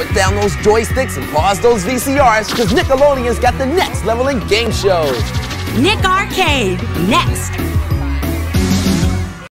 put down those joysticks and pause those VCRs, because Nickelodeon's got the next level in game shows. Nick Arcade, next.